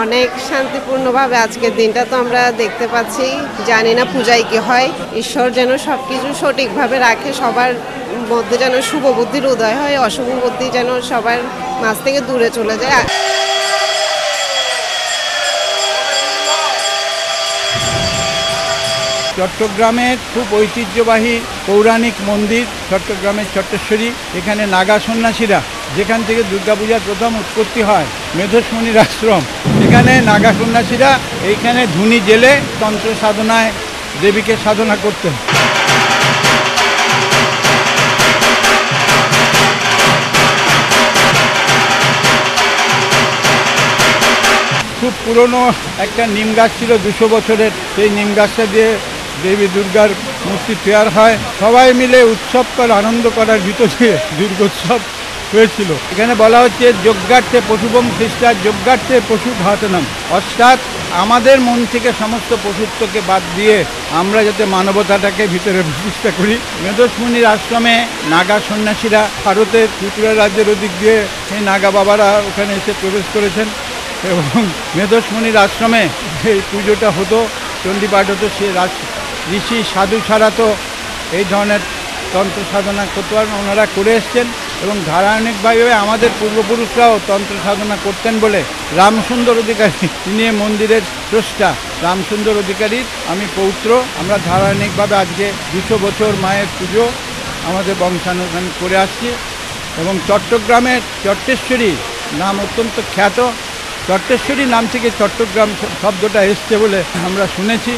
অনেক শান্তিপূর্ণভাবে আজকের দিনটা তো আমরা দেখতে পাচ্ছি। জানি না পূজায় কি হয়। ঈশ্বর যেন সব কিছু সঠিকভাবে রাখে, সবার মধ্যে যেন শুভ বুদ্ধির উদয় হয়, অশুভ বুদ্ধি যেন সবার মাঝ থেকে দূরে চলে যায়। চট্টগ্রামের খুব ঐতিহ্যবাহী পৌরাণিক মন্দির চট্টগ্রামের চট্টেশ্বরী এখানে নাগা সন্ন্যাসীরা যেখান থেকে দুর্গাপূজার প্রথম উৎপত্তি হয় মেধস্মণির আশ্রম। এখানে নাগা সন্ন্যাসীরা এইখানে ধুনি জেলে তন্ত্র সাধনায় দেবীকে সাধনা করতেন। খুব পুরনো একটা নিম গাছ ছিল, দুশো বছরের। সেই নিম গাছটা দিয়ে দেবী দুর্গার মূর্তি তৈরি হয়। সবাই মিলে উৎসব কর আনন্দ করার ভিতর দিয়ে দুর্গোৎসব হয়েছিল। এখানে বলা হচ্ছে, যজ্ঞার্থে পশুবং খ্রিস্টার যজ্ঞার্থে পশু ঘাতনাম অর্থাৎ আমাদের মন থেকে সমস্ত পশুত্বকে বাদ দিয়ে আমরা যাতে মানবতাটাকে ভিতরে প্রতিষ্ঠা করি। মেধসমুনির আশ্রমে নাগা সন্ন্যাসীরা ভারতের ত্রিপুরা রাজ্যের ওদিক দিয়ে সেই নাগা বাবারা ওখানে এসে প্রবেশ করেছেন এবং মেধসমণির আশ্রমে এই পুজোটা হতো, চণ্ডীপাঠ হতো, সে রাজ ঋষি সাধু ছাড়া তো এই ধরনের তন্ত্র সাধনা করতে পারেন ওনারা করে এসছেন। এবং ধারাবাহিকভাবে আমাদের পূর্বপুরুষরাও তন্ত্র সাধনা করতেন বলে রামসুন্দর অধিকারী, তিনি মন্দিরের স্রষ্টা। রামসুন্দর অধিকারীর আমি পৌত্র। আমরা ধারাবাহিকভাবে আজকে দুশো বছর মায়ের পুজো আমাদের বংশানুষ্ঠান করে আসছি এবং চট্টগ্রামের চট্টেশ্বরী নাম অত্যন্ত খ্যাত। চট্টেশ্বরী নাম থেকে চট্টগ্রাম শব্দটা এসছে বলে আমরা শুনেছি।